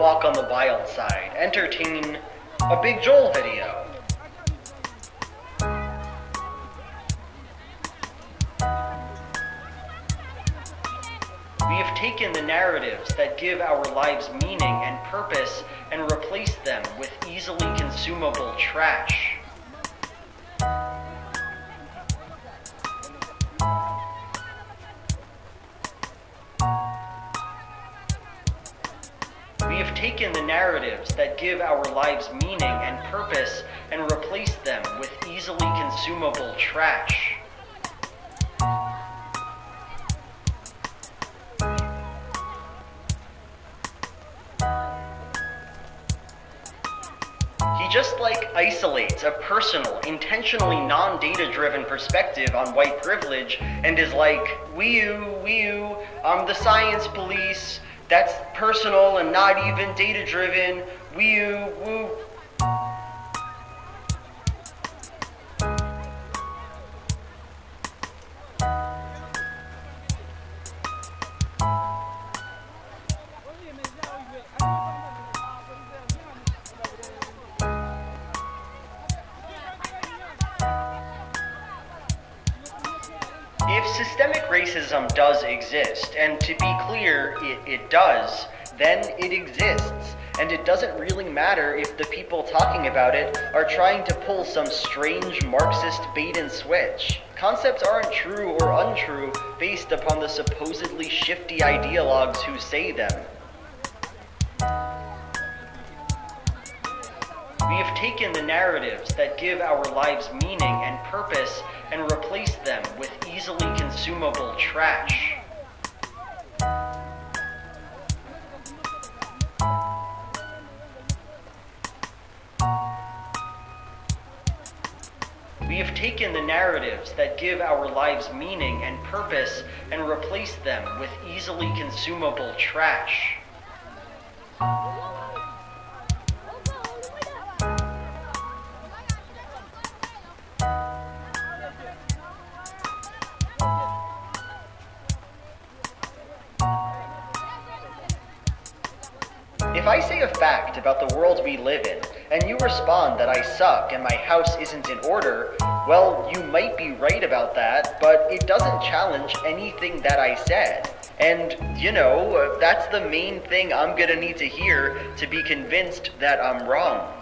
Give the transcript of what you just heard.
walk on the wild side, entertain a Big Joel video. We have taken the narratives that give our lives meaning and purpose and replaced them with easily consumable trash. We have taken the narratives that give our lives meaning and purpose and replaced them with easily consumable trash. He just like isolates a personal, intentionally non-data driven perspective on white privilege and is like, wee you, I'm the science police, that's personal and not even data driven, wee woo. If systemic racism does exist, and to be clear, it, it does, then it exists. And it doesn't really matter if the people talking about it are trying to pull some strange Marxist bait and switch. Concepts aren't true or untrue based upon the supposedly shifty ideologues who say them. We have taken the narratives that give our lives meaning and purpose and replaced them with easily consumable trash. We have taken the narratives that give our lives meaning and purpose and replaced them with easily consumable trash. If I say a fact about the world we live in, and you respond that I suck and my house isn't in order, well, you might be right about that, but it doesn't challenge anything that I said. And, you know, that's the main thing I'm gonna need to hear to be convinced that I'm wrong.